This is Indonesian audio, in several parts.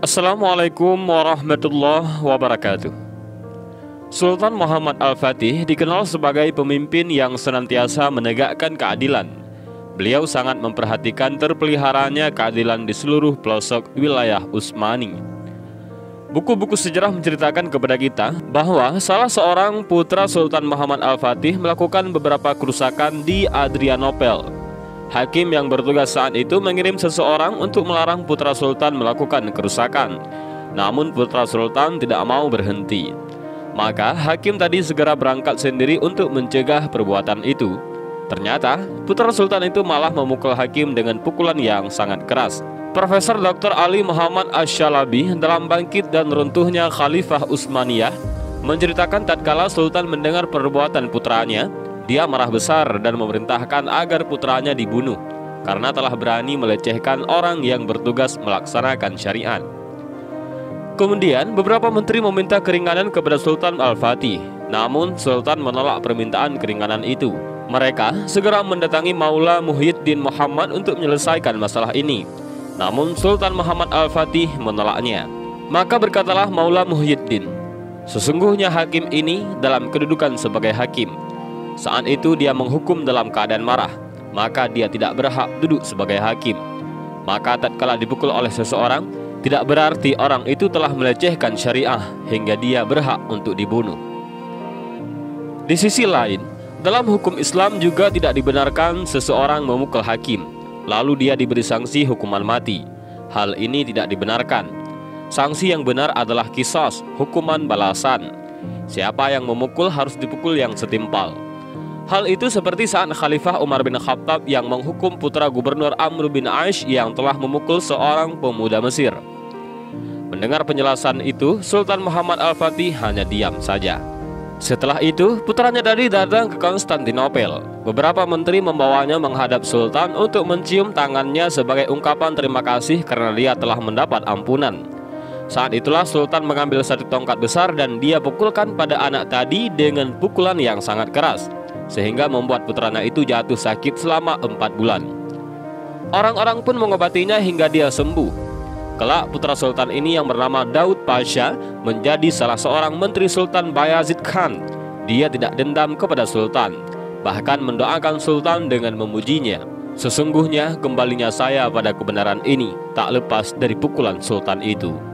Assalamualaikum warahmatullahi wabarakatuh. Sultan Muhammad Al-Fatih dikenal sebagai pemimpin yang senantiasa menegakkan keadilan. Beliau sangat memperhatikan terpeliharanya keadilan di seluruh pelosok wilayah Utsmani. Buku-buku sejarah menceritakan kepada kita bahwa salah seorang putra Sultan Muhammad Al-Fatih melakukan beberapa kerusakan di Adrianople, Hakim yang bertugas saat itu mengirim seseorang untuk melarang putra sultan melakukan kerusakan. Namun putra sultan tidak mau berhenti. Maka hakim tadi segera berangkat sendiri untuk mencegah perbuatan itu. Ternyata putra sultan itu malah memukul hakim dengan pukulan yang sangat keras. Profesor Dr. Ali Muhammad Asyalabi dalam Bangkit dan Runtuhnya Khalifah Utsmaniyah menceritakan tatkala sultan mendengar perbuatan putranya, dia marah besar dan memerintahkan agar putranya dibunuh karena telah berani melecehkan orang yang bertugas melaksanakan syariat. Kemudian, beberapa menteri meminta keringanan kepada Sultan Al-Fatih, namun Sultan menolak permintaan keringanan itu. Mereka segera mendatangi Maula Muhyiddin Muhammad untuk menyelesaikan masalah ini. Namun Sultan Muhammad Al-Fatih menolaknya. Maka berkatalah Maula Muhyiddin, Sesungguhnya hakim ini dalam kedudukan sebagai hakim saat itu dia menghukum dalam keadaan marah, maka dia tidak berhak duduk sebagai hakim. Maka tatkala dipukul oleh seseorang, tidak berarti orang itu telah melecehkan syariah hingga dia berhak untuk dibunuh. Di sisi lain, dalam hukum Islam juga tidak dibenarkan seseorang memukul hakim, lalu dia diberi sanksi hukuman mati. Hal ini tidak dibenarkan. Sanksi yang benar adalah kisos, hukuman balasan. Siapa yang memukul harus dipukul yang setimpal. Hal itu seperti saat Khalifah Umar bin Khattab yang menghukum putra gubernur Amr bin Aish yang telah memukul seorang pemuda Mesir. Mendengar penjelasan itu, Sultan Muhammad Al-Fatih hanya diam saja. Setelah itu, putranya tadi datang ke Konstantinopel. Beberapa menteri membawanya menghadap Sultan untuk mencium tangannya sebagai ungkapan terima kasih karena dia telah mendapat ampunan. Saat itulah Sultan mengambil satu tongkat besar dan dia pukulkan pada anak tadi dengan pukulan yang sangat keras sehingga membuat putranya itu jatuh sakit selama empat bulan. Orang-orang pun mengobatinya hingga dia sembuh. Kelak putra sultan ini yang bernama Daud Pasha menjadi salah seorang menteri Sultan Bayazid Khan. Dia tidak dendam kepada sultan, bahkan mendoakan sultan dengan memujinya. Sesungguhnya kembalinya saya pada kebenaran ini tak lepas dari pukulan sultan itu.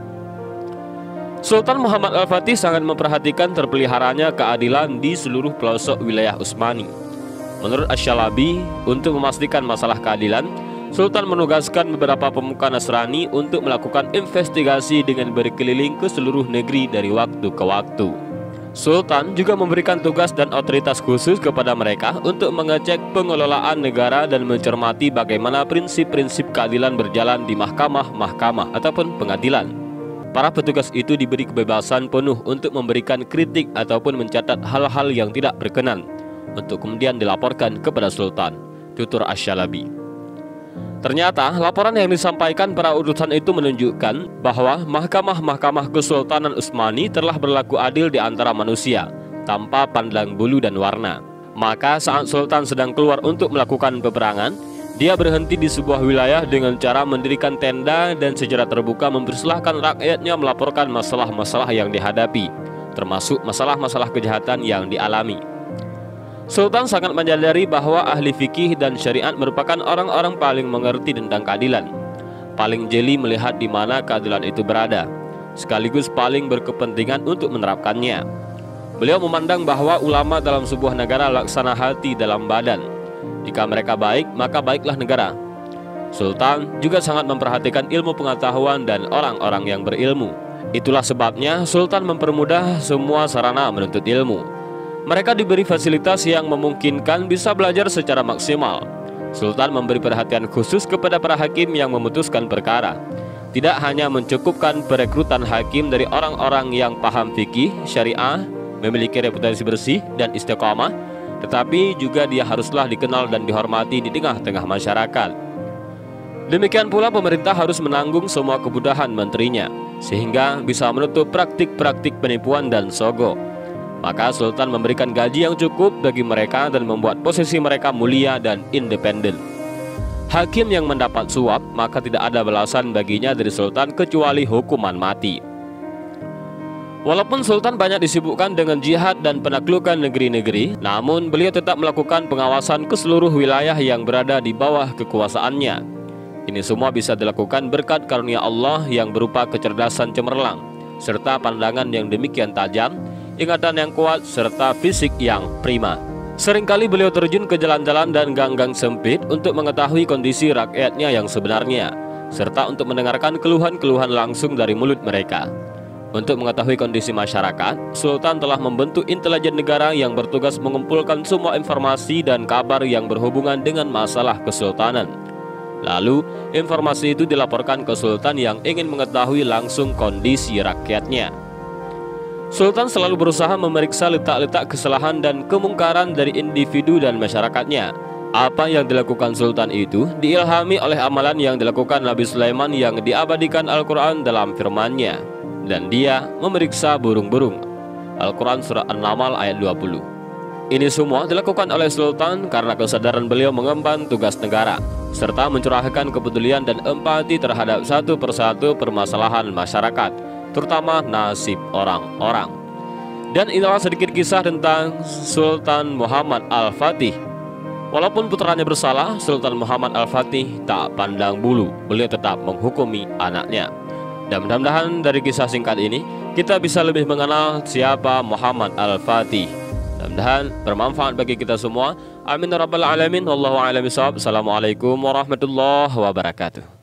Sultan Muhammad Al-Fatih sangat memperhatikan terpeliharanya keadilan di seluruh pelosok wilayah Utsmani. Menurut Asyalabi, untuk memastikan masalah keadilan, Sultan menugaskan beberapa pemuka Nasrani untuk melakukan investigasi dengan berkeliling ke seluruh negeri dari waktu ke waktu. Sultan juga memberikan tugas dan otoritas khusus kepada mereka untuk mengecek pengelolaan negara dan mencermati bagaimana prinsip-prinsip keadilan berjalan di mahkamah-mahkamah ataupun pengadilan. Para petugas itu diberi kebebasan penuh untuk memberikan kritik ataupun mencatat hal-hal yang tidak berkenan untuk kemudian dilaporkan kepada Sultan, tutur Asyalabi. Ternyata laporan yang disampaikan para utusan itu menunjukkan bahwa mahkamah-mahkamah Kesultanan Utsmani telah berlaku adil di antara manusia tanpa pandang bulu dan warna. Maka saat Sultan sedang keluar untuk melakukan peperangan, dia berhenti di sebuah wilayah dengan cara mendirikan tenda dan secara terbuka mempersilahkan rakyatnya melaporkan masalah-masalah yang dihadapi, termasuk masalah-masalah kejahatan yang dialami. Sultan sangat menyadari bahwa ahli fikih dan syariat merupakan orang-orang paling mengerti tentang keadilan, paling jeli melihat di mana keadilan itu berada, sekaligus paling berkepentingan untuk menerapkannya. Beliau memandang bahwa ulama dalam sebuah negara laksana hati dalam badan, jika mereka baik, maka baiklah negara. Sultan juga sangat memperhatikan ilmu pengetahuan dan orang-orang yang berilmu. Itulah sebabnya Sultan mempermudah semua sarana menuntut ilmu. Mereka diberi fasilitas yang memungkinkan bisa belajar secara maksimal. Sultan memberi perhatian khusus kepada para hakim yang memutuskan perkara. Tidak hanya mencukupkan perekrutan hakim dari orang-orang yang paham fikih, syariah, memiliki reputasi bersih dan istiqamah, tetapi juga dia haruslah dikenal dan dihormati di tengah-tengah masyarakat. Demikian pula pemerintah harus menanggung semua kebudahan menterinya, sehingga bisa menutup praktik-praktik penipuan dan sogo. Maka Sultan memberikan gaji yang cukup bagi mereka dan membuat posisi mereka mulia dan independen. Hakim yang mendapat suap maka tidak ada balasan baginya dari sultan kecuali hukuman mati. Walaupun Sultan banyak disibukkan dengan jihad dan penaklukan negeri-negeri, namun beliau tetap melakukan pengawasan ke seluruh wilayah yang berada di bawah kekuasaannya. Ini semua bisa dilakukan berkat karunia Allah yang berupa kecerdasan cemerlang, serta pandangan yang demikian tajam, ingatan yang kuat, serta fisik yang prima. Seringkali beliau terjun ke jalan-jalan dan gang-gang sempit untuk mengetahui kondisi rakyatnya yang sebenarnya, serta untuk mendengarkan keluhan-keluhan langsung dari mulut mereka. Untuk mengetahui kondisi masyarakat, Sultan telah membentuk intelijen negara yang bertugas mengumpulkan semua informasi dan kabar yang berhubungan dengan masalah kesultanan. Lalu, informasi itu dilaporkan ke Sultan yang ingin mengetahui langsung kondisi rakyatnya. Sultan selalu berusaha memeriksa letak-letak kesalahan dan kemungkaran dari individu dan masyarakatnya. Apa yang dilakukan Sultan itu diilhami oleh amalan yang dilakukan Nabi Sulaiman yang diabadikan Al-Quran dalam firman-Nya dan dia memeriksa burung-burung. Al-Quran Surah An-Naml ayat 20 Ini semua dilakukan oleh Sultan karena kesadaran beliau mengemban tugas negara serta mencurahkan kepedulian dan empati terhadap satu persatu permasalahan masyarakat, terutama nasib orang-orang. Dan inilah sedikit kisah tentang Sultan Muhammad Al-Fatih. Walaupun putranya bersalah, Sultan Muhammad Al-Fatih tak pandang bulu, beliau tetap menghukumi anaknya. Dan mudah-mudahan dari kisah singkat ini kita bisa lebih mengenal siapa Muhammad Al-Fatih. Mudah-mudahan bermanfaat bagi kita semua. Amin ya rabbal alamin. Wallahu a'lam Assalamualaikum warahmatullahi wabarakatuh.